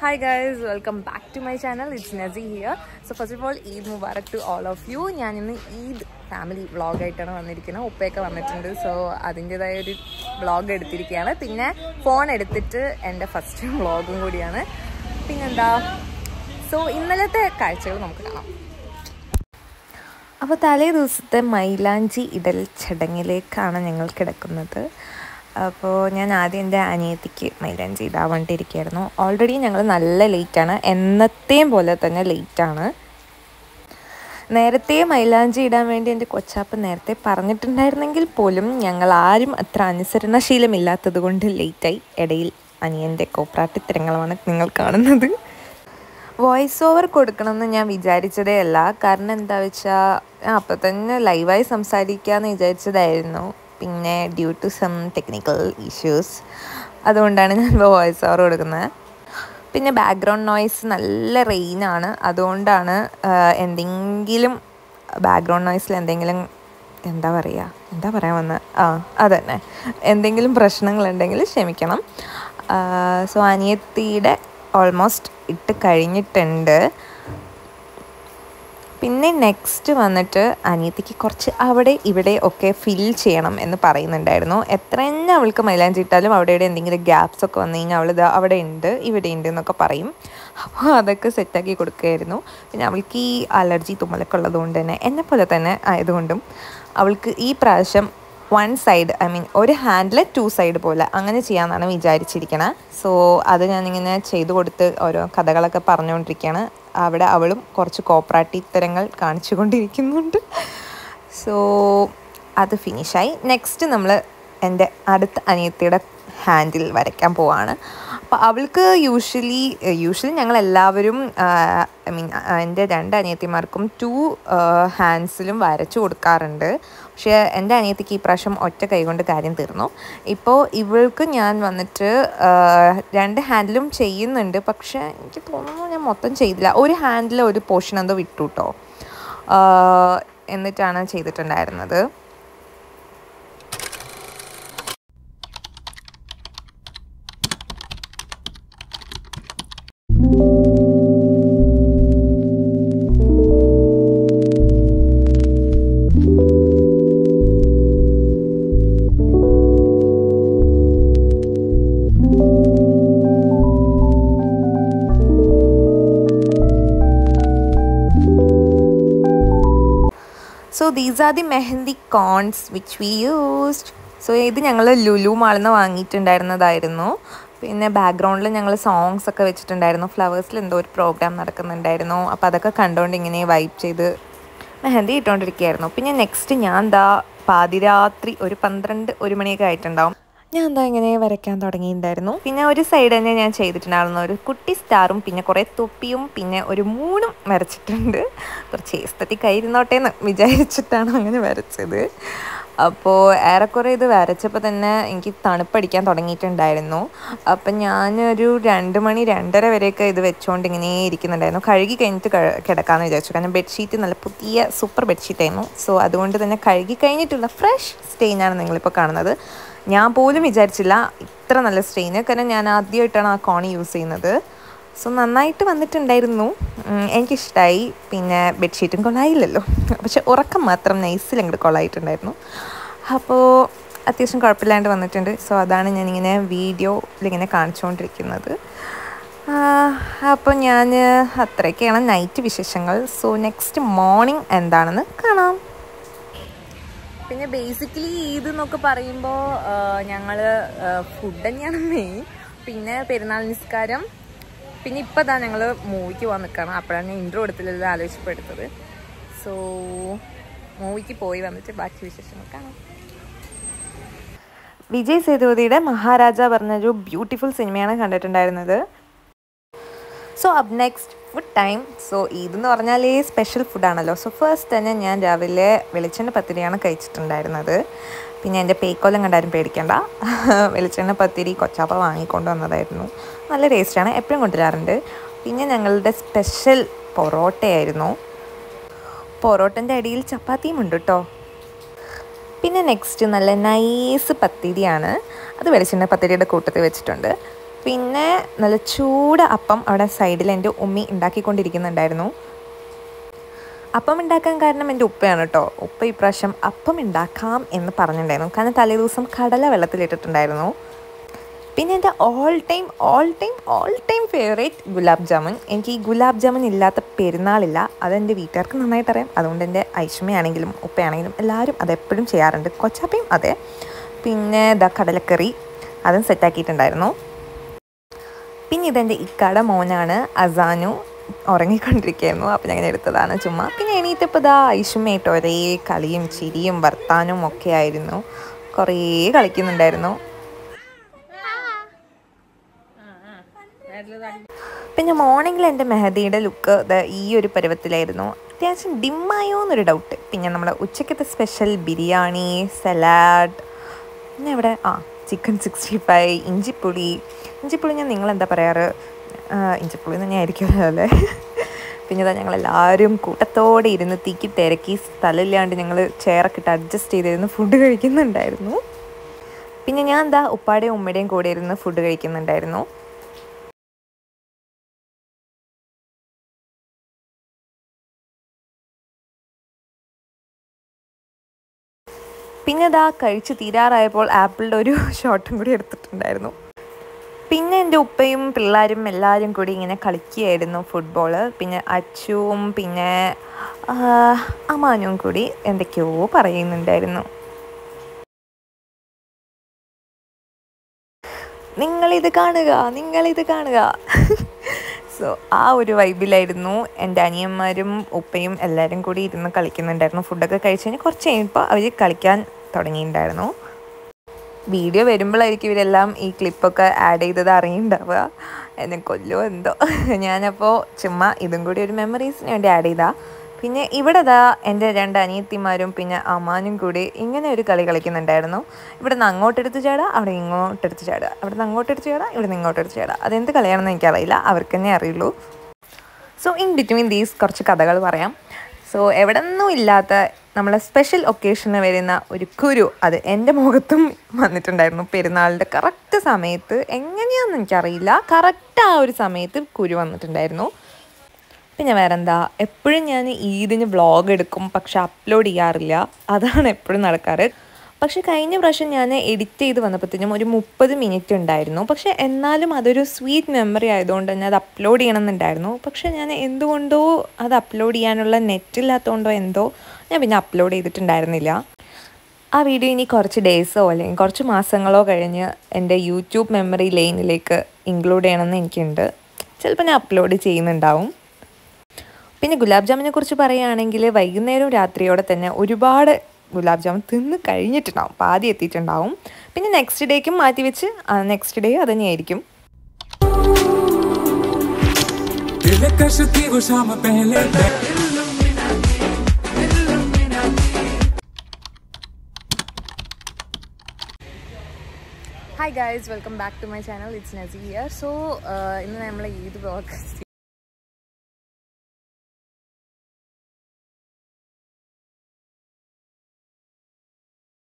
Hi guys welcome back to my channel it's Nasi here so first of all Eid Mubarak to all of you ഞാൻ ഇന്ന് Eid family വ്ളോഗായിട്ടാണ് വന്നിരിക്കുന്നത്. ഉപ്പയൊക്കെ വന്നിട്ടുണ്ട്. So അതിന്റെതായ ഒരു vlog എടുത്തിരിക്കുകയാണ്. പിന്നെ ഫോൺ എടുത്തിട്ട് എന്റെ ഫസ്റ്റ് വ്ളോഗും കൂടിയാണ്. പിന്നെന്താ? സോ ഇന്നലത്തെ കാഴ്ചകൾ നമുക്ക് കാണാം. അപ്പോൾ തലേ ദിവസത്തെ മൈലാഞ്ചി ഇടൽ ചടങ്ങിലേക്കാണ് ഞങ്ങൾ കിടക്കുന്നത്. അപ്പോൾ ഞാൻ ആദ്യം എന്റെ അനിയത്തിക്ക് മൈലാഞ്ചി ഇടാൻ വേണ്ടിയിരിക്കുകയായിരുന്നു ഓൾറെഡി ഞങ്ങൾ നല്ല ലേറ്റാണ് എന്നത്തെയും പോലെ തന്നെ ലേറ്റാണ് നേരത്തെ മൈലാഞ്ചി ഇടാൻ വേണ്ടി എന്റെ കൊച്ചാപ്പ് നേരത്തെ പറഞ്ഞിട്ടുണ്ടായിരുന്നെങ്കിൽ പോലും ഞങ്ങൾ ആരും അത്ര അനുസരണശീലമില്ലാത്തത് കൊണ്ട് ലേറ്റായി ഇടയിൽ അനിയന്റെ കോപ്രാട്ടിത്തരങ്ങളാണ് നിങ്ങൾ കാണുന്നത്. വോയിസ് ഓവർ കൊടുക്കണമെന്ന് ഞാൻ വിചാരിച്ചതേ അല്ല. കാരണം എന്താ വെച്ചാൽ അപ്പം തന്നെ ലൈവായി സംസാരിക്കാമെന്ന് വിചാരിച്ചതായിരുന്നു. പിന്നെ due to some technical issues അതുകൊണ്ടാണ് ഞാൻ വോയിസ് ഓവർ കൊടുക്കുന്നത്. പിന്നെ ബാക്ക്ഗ്രൗണ്ട് നോയ്സ് നല്ല റെയിനാണ് അതുകൊണ്ടാണ് എന്തെങ്കിലും ബാക്ക്ഗ്രൗണ്ട് നോയ്സിൽ എന്തെങ്കിലും എന്താ പറയുക എന്താ പറയാൻ വന്നത് ആ അതന്നെ. എന്തെങ്കിലും പ്രശ്നങ്ങളുണ്ടെങ്കിൽ ക്ഷമിക്കണം. സോ അനിയത്തിയുടെ ഓൾമോസ്റ്റ് ഇട്ട് കഴിഞ്ഞിട്ടുണ്ട്. പിന്നെ നെക്സ്റ്റ് വന്നിട്ട് അനിയത്തിക്ക് കുറച്ച് അവിടെ ഇവിടെ ഒക്കെ ഫിൽ ചെയ്യണം എന്ന് പറയുന്നുണ്ടായിരുന്നു. എത്ര തന്നെ അവൾക്ക് മൈലാഞ്ചി ഇട്ടാലും അവിടെ ഇവിടെ എന്തെങ്കിലും ഗ്യാപ്സ് ഒക്കെ വന്നു കഴിഞ്ഞാൽ അവൾ ഇത് അവിടെ ഉണ്ട് ഇവിടെ ഉണ്ട് എന്നൊക്കെ പറയും. അപ്പോൾ അതൊക്കെ സെറ്റാക്കി കൊടുക്കുകയായിരുന്നു. പിന്നെ അവൾക്ക് ഈ അലർജി തുമ്മലൊക്കെ ഉള്ളതുകൊണ്ട് തന്നെ എന്നെ പോലെ തന്നെ ആയതുകൊണ്ടും അവൾക്ക് ഈ പ്രാവശ്യം വൺ സൈഡ് ഐ മീൻ ഒരു ഹാൻഡിൽ ടു സൈഡ് പോലെ അങ്ങനെ ചെയ്യാമെന്നാണ് വിചാരിച്ചിരിക്കണത് സോ അത് ഞാനിങ്ങനെ ചെയ്തു കൊടുത്ത് ഓരോ കഥകളൊക്കെ പറഞ്ഞുകൊണ്ടിരിക്കുകയാണ് അവിടെ അവളും കുറച്ച് കോപ്പറാട്ടിത്തരങ്ങൾ കാണിച്ചുകൊണ്ടിരിക്കുന്നുണ്ട്. സോ അത് ഫിനിഷായി നെക്സ്റ്റ് നമ്മൾ എന്റെ അടുത്ത അനിയത്തിയുടെ ഹാൻഡിൽ വരയ്ക്കാൻ പോവാണ്. അപ്പോൾ അവൾക്ക് യൂഷ്വലി യൂഷ്വലി ഞങ്ങൾ എല്ലാവരും ഐ മീൻ എന്റെ രണ്ട് അനിയത്തിമാർക്കും ടു ഹാൻഡ്സിലും വരച്ചു കൊടുക്കാറുണ്ട്. പക്ഷേ എന്റെ അനിയത്തിക്ക് ഈ പ്രാവശ്യം ഒറ്റ കൈകൊണ്ട് കാര്യം തീർന്നു. ഇപ്പോൾ ഇവൾക്ക് ഞാൻ വന്നിട്ട് രണ്ട് ഹാൻഡിലും ചെയ്യുന്നുണ്ട്. പക്ഷേ എനിക്ക് തോന്നുന്നു ഞാൻ മൊത്തം ചെയ്തില്ല. ഒരു ഹാൻഡിൽ ഒരു പോർഷൻ എന്തോ വിട്ടു കേട്ടോ എന്നിട്ടാണ് ചെയ്തിട്ടുണ്ടായിരുന്നത്. These are the mehndi cones which we used so ഇത് ഞങ്ങൾ ലുലു മാളിൽ നിന്ന് വാങ്ങിയിട്ടുണ്ടായിരുന്നതായിരുന്നു. പിന്നെ ബാക്ക്ഗ്രൗണ്ടിൽ ഞങ്ങൾ സോങ്സ് ഒക്കെ വെച്ചിട്ടുണ്ടായിരുന്നു. ഫ്ലവേഴ്സിൽ എന്തോ ഒരു പ്രോഗ്രാം നടക്കുന്നുണ്ടായിരുന്നു. അപ്പോൾ അതൊക്കെ കണ്ടുകൊണ്ട് ഇങ്ങനെ വൈപ്പ് ചെയ്ത് മെഹന്തി ഇട്ടുകൊണ്ടിരിക്കുകയായിരുന്നു പിന്നെ നെക്സ്റ്റ് ഞാൻ എന്താ പാതിരാത്രി ഒരു പന്ത്രണ്ട് ഒരു മണിയൊക്കെ ആയിട്ടുണ്ടാവും. ഞാൻ എന്താ ഇങ്ങനെ വരയ്ക്കാൻ തുടങ്ങിയിട്ടുണ്ടായിരുന്നു. പിന്നെ ഒരു സൈഡ് തന്നെ ഞാൻ ചെയ്തിട്ടുണ്ടായിരുന്നു ഒരു കുട്ടി സ്റ്റാറും പിന്നെ കുറേ തൊപ്പിയും പിന്നെ ഒരു മൂണും വരച്ചിട്ടുണ്ട്. കുറച്ച് എസ്തറ്റിക് ആയിരുന്നോട്ടെ എന്ന് വിചാരിച്ചിട്ടാണ് അങ്ങനെ വരച്ചത്. അപ്പോൾ ഏറെക്കുറെ ഇത് വരച്ചപ്പോൾ തന്നെ എനിക്ക് തണുപ്പടിക്കാൻ തുടങ്ങിയിട്ടുണ്ടായിരുന്നു. അപ്പം ഞാനൊരു രണ്ട് മണി രണ്ടര വരെയൊക്കെ ഇത് വെച്ചുകൊണ്ട് ഇങ്ങനെ ഇരിക്കുന്നുണ്ടായിരുന്നു. കഴുകി കഴിഞ്ഞിട്ട് കിടക്കാമെന്ന് വിചാരിച്ചു. കാരണം ബെഡ്ഷീറ്റ് നല്ല പുതിയ സൂപ്പർ ബെഡ്ഷീറ്റായിരുന്നു സോ അതുകൊണ്ട് തന്നെ കഴുകി കഴിഞ്ഞിട്ടുള്ള ഫ്രഷ് സ്റ്റെയിനാണ് നിങ്ങളിപ്പോൾ കാണുന്നത്. ഞാൻ പോലും വിചാരിച്ചില്ല ഇത്ര നല്ല സ്റ്റെയിന് കാരണം ഞാൻ ആദ്യമായിട്ടാണ് ആ കോണി യൂസ് ചെയ്യുന്നത്. സോ നന്നായിട്ട് വന്നിട്ടുണ്ടായിരുന്നു. എനിക്കിഷ്ടമായി പിന്നെ ബെഡ്ഷീറ്റും കൊള്ളായില്ലല്ലോ. പക്ഷെ ഉറക്കം മാത്രം നൈസിൽ അങ്ങോട്ട് കൊള്ളായിട്ടുണ്ടായിരുന്നു. അപ്പോൾ അത്യാവശ്യം കുഴപ്പമില്ലാണ്ട് വന്നിട്ടുണ്ട്. സോ അതാണ് ഞാനിങ്ങനെ വീഡിയോയിൽ ഇങ്ങനെ കാണിച്ചുകൊണ്ടിരിക്കുന്നത് അപ്പോൾ ഞാൻ അത്രയൊക്കെയാണ് നൈറ്റ് വിശേഷങ്ങൾ. സോ നെക്സ്റ്റ് മോർണിംഗ് എന്താണെന്ന് കാണാം. പിന്നെ ബേസിക്കലി ഈദ് എന്നൊക്കെ പറയുമ്പോൾ ഞങ്ങൾ ഫുഡ് തന്നെയാണ് മെയിൻ പിന്നെ പെരുന്നാൾ നിസ്കാരം. പിന്നെ ഇപ്പം ഇതാ ഞങ്ങൾ മൂവിക്ക് പോകാൻ നിൽക്കണം അപ്പോഴാണ് ഞാൻ ഇൻട്രോ എടുത്തില്ലത് ആലോചിച്ചപ്പോൾ എടുത്തത് സോ മൂവിക്ക് പോയി വന്നിട്ട് ബാക്കി വിശേഷങ്ങൾ കാണാം. വിജയ് സേതുപതിയുടെ മഹാരാജ പറഞ്ഞൊരു ബ്യൂട്ടിഫുൾ സിനിമയാണ് കണ്ടിട്ടുണ്ടായിരുന്നത്. സോ അബ് നെക്സ്റ്റ് ഫുഡ് ടൈം സോ ഇതെന്ന് പറഞ്ഞാൽ സ്പെഷ്യൽ ഫുഡാണല്ലോ സോ ഫസ്റ്റ് തന്നെ ഞാൻ രാവിലെ വെളിച്ചെണ്ണ പത്തിരിയാണ് കഴിച്ചിട്ടുണ്ടായിരുന്നത്. പിന്നെ എന്റെ പേക്കോലം കണ്ടാലും പേടിക്കണ്ട. വെളിച്ചെണ്ണ പത്തിരി കൊച്ചാപ്പ വാങ്ങിക്കൊണ്ട് വന്നതായിരുന്നു. നല്ല ടേസ്റ്റാണ് എപ്പോഴും കൊണ്ടുവരാറുണ്ട്. പിന്നെ ഞങ്ങളുടെ സ്പെഷ്യൽ പൊറോട്ടയായിരുന്നു. പൊറോട്ടന്റെ അടിയിൽ ചപ്പാത്തിയും ഉണ്ട് കേട്ടോ പിന്നെ നെക്സ്റ്റ് നല്ല നൈസ് പത്തിരിയാണ്. അത് വെളിച്ചെണ്ണ പത്തിരിയുടെ കൂട്ടത്തിൽ വെച്ചിട്ടുണ്ട്. പിന്നെ നല്ല ചൂട് അപ്പം അവിടെ സൈഡിൽ എന്റെ ഉമ്മി ഉണ്ടാക്കിക്കൊണ്ടിരിക്കുന്നുണ്ടായിരുന്നു. അപ്പം ഉണ്ടാക്കാൻ കാരണം എന്റെ ഉപ്പയാണ് കേട്ടോ ഉപ്പ ഇപ്രാവശ്യം അപ്പം ഉണ്ടാക്കാം എന്ന് പറഞ്ഞിട്ടുണ്ടായിരുന്നു. കാരണം തലേ ദിവസം കടല വെള്ളത്തിലിട്ടിട്ടുണ്ടായിരുന്നു പിന്നെ എന്റെ all time all time all time favourite gulab jamun. എനിക്ക് ഈ ഗുലാബ് ജാമുൻ ഇല്ലാത്ത പെരുന്നാളില്ല. അതെന്റെ വീട്ടുകാർക്ക് നന്നായിട്ട് അറിയാം. അതുകൊണ്ട് എന്റെ ഐശ്മയാണെങ്കിലും ഉപ്പയാണെങ്കിലും എല്ലാവരും അതെപ്പോഴും ചെയ്യാറുണ്ട്. കൊച്ചാപ്പയും അതെ. പിന്നെ ദ കടലക്കറി. അതും സെറ്റാക്കിയിട്ടുണ്ടായിരുന്നു പിന്നെ ഇതെന്റെ ഇക്കട മോനാണ് അസാനു. ഉറങ്ങിക്കൊണ്ടിരിക്കുകയായിരുന്നു അപ്പം ഞാൻ എടുത്തതാണ് ചുമ്മാ. പിന്നെ എണീറ്റപ്പോൾ ഇതാ ഐഷുമായിട്ട് ഒരേ കളിയും ചിരിയും വർത്താനും ഒക്കെ ആയിരുന്നു. കുറേ കളിക്കുന്നുണ്ടായിരുന്നു. പിന്നെ മോർണിംഗിൽ എന്റെ മെഹദിയുടെ ലുക്ക് ഈ ഒരു പരുവത്തിലായിരുന്നു. അത്യാവശ്യം ഡിമ്മായോ എന്നൊരു ഡൗട്ട് പിന്നെ നമ്മുടെ ഉച്ചക്കത്തെ സ്പെഷ്യൽ ബിരിയാണി സലാഡ് പിന്നെ ഇവിടെ ആ ചിക്കൻ സിക്സ്റ്റി ഫൈവ് ഇഞ്ചിപ്പുളി. ഇഞ്ചിപ്പുളി ഞാൻ നിങ്ങളെന്താ പറയാറ്? ഇഞ്ചിപ്പുളി തന്നെ തന്നെയായിരിക്കും അല്ലേ? പിന്നെ ഇതാ ഞങ്ങളെല്ലാവരും കൂട്ടത്തോടെ ഇരുന്ന് തീക്കി തിരക്കി സ്ഥലമില്ലാണ്ട് ഞങ്ങൾ ചെയറൊക്കെ ഇട്ട് അഡ്ജസ്റ്റ് ചെയ്തിരുന്ന് ഫുഡ് കഴിക്കുന്നുണ്ടായിരുന്നു. പിന്നെ ഞാൻ എന്താ ഉപ്പാടെയും ഉമ്മയുടെയും കൂടെ ഇരുന്ന് ഫുഡ് കഴിക്കുന്നുണ്ടായിരുന്നു. പിന്നെ കഴിച്ച് തീരാറായപ്പോൾ ആപ്പിളിന്റെ ഒരു ഷോട്ടും കൂടി എടുത്തിട്ടുണ്ടായിരുന്നു. പിന്നെ എന്റെ ഉപ്പയും പിള്ളേരും എല്ലാവരും കൂടി ഇങ്ങനെ കളിക്കുകയായിരുന്നു ഫുട്ബോൾ പിന്നെ അച്ചുവും പിന്നെ അമാനും കൂടി എന്തൊക്കെയോ പറയുന്നുണ്ടായിരുന്നു. നിങ്ങളിത് കാണുക നിങ്ങളിത് കാണുക. സോ ആ ഒരു വൈബിലായിരുന്നു എന്റെ അനിയന്മാരും ഉപ്പയും എല്ലാവരും കൂടി ഇരുന്ന് കളിക്കുന്നുണ്ടായിരുന്നു. ഫുഡൊക്കെ കഴിച്ച് കഴിഞ്ഞാൽ കുറച്ച് കഴിയുമ്പോൾ അവർ കളിക്കാൻ തുടങ്ങിയിട്ടുണ്ടായിരുന്നു. വീഡിയോ വരുമ്പോഴായിരിക്കും ഇവരെല്ലാം ഈ ക്ലിപ്പൊക്കെ ആഡ് ചെയ്തത് അറിയുന്നുണ്ടാവുക. എന്നെ കൊല്ലോ എന്തോ. ഞാനപ്പോൾ ചുമ്മാ ഇതും കൂടി ഒരു മെമ്മറീസിന് വേണ്ടി ആഡ് ചെയ്താ. പിന്നെ ഇവിടെ ദാ എന്റെ രണ്ട് അനിയത്തിമാരും പിന്നെ അമ്മാനും കൂടി ഇങ്ങനെ ഒരു കളി കളിക്കുന്നുണ്ടായിരുന്നു. ഇവിടെ നിന്ന് അങ്ങോട്ടെടുത്ത് ചാടുക അവിടെ ഇങ്ങോട്ടെടുത്ത് ചാടുക ഇവിടെ നിന്ന് അങ്ങോട്ടെടുത്ത് ചാടുക ഇവിടെ നിന്ന് ഇങ്ങോട്ടെടുത്ത് ചാടുക അതെന്ത് കളിയാണെന്ന് എനിക്കറിയില്ല. അവർക്ക് തന്നെ അറിയുള്ളൂ. സോ ഇൻ ബിറ്റ്വീൻ ദീസ് കുറച്ച് കഥകൾ പറയാം. സോ എവിടെ നിന്നും ഇല്ലാത്ത നമ്മളെ സ്പെഷ്യൽ ഒക്കേഷന് വരുന്ന ഒരു കുരു അത് എന്റെ മുഖത്തും വന്നിട്ടുണ്ടായിരുന്നു. പെരുന്നാളിന്റെ കറക്റ്റ് സമയത്ത് എങ്ങനെയാണെന്ന് എനിക്കറിയില്ല. കറക്റ്റ് ആ ഒരു സമയത്ത് കുരു വന്നിട്ടുണ്ടായിരുന്നു. പിന്നെ വേറെന്താ? എപ്പോഴും ഞാൻ ഈദിന് വ്ളോഗ് എടുക്കും പക്ഷെ അപ്ലോഡ് ചെയ്യാറില്ല. അതാണ് എപ്പോഴും നടക്കാറ്. പക്ഷെ കഴിഞ്ഞ പ്രാവശ്യം ഞാൻ എഡിറ്റ് ചെയ്ത് വന്നപ്പോഴത്തേനും ഒരു മുപ്പത് മിനിറ്റ് ഉണ്ടായിരുന്നു. പക്ഷെ എന്നാലും അതൊരു സ്വീറ്റ് മെമ്മറി ആയതുകൊണ്ട് തന്നെ അത് അപ്ലോഡ് ചെയ്യണമെന്നുണ്ടായിരുന്നു. പക്ഷെ ഞാൻ എന്തുകൊണ്ടോ അത് അപ്ലോഡ് ചെയ്യാനുള്ള നെറ്റ് ഇല്ലാത്തതുകൊണ്ടോ എന്തോ ഞാൻ പിന്നെ അപ്ലോഡ് ചെയ്തിട്ടുണ്ടായിരുന്നില്ല. ആ വീഡിയോ ഇനി കുറച്ച് ഡേയ്സോ അല്ലെങ്കിൽ കുറച്ച് മാസങ്ങളോ കഴിഞ്ഞ് എന്റെ യൂട്യൂബ് മെമ്മറി ലൈനിലേക്ക് ഇൻക്ലൂഡ് ചെയ്യണമെന്ന് എനിക്കുണ്ട്. ചിലപ്പോൾ ഞാൻ അപ്ലോഡ് ചെയ്യുന്നുണ്ടാവും. പിന്നെ ഗുലാബ് ജാമിനെ കുറിച്ച് പറയുകയാണെങ്കിൽ വൈകുന്നേരവും രാത്രിയോടെ തന്നെ ഒരുപാട് ഗുലാബ് ജാമുൻ തിന്ന് കഴിഞ്ഞിട്ടുണ്ടാവും. പാതി എത്തിയിട്ടുണ്ടാവും. പിന്നെ നെക്സ്റ്റ് ഡേക്കും മാറ്റി വെച്ച് നെക്സ്റ്റ് ഡേ അത് തന്നെയായിരിക്കും hi guys welcome back to my channel it's Nazeer so ഇന്ന് നമ്മൾ ഈദ് ബ്ലോഗ്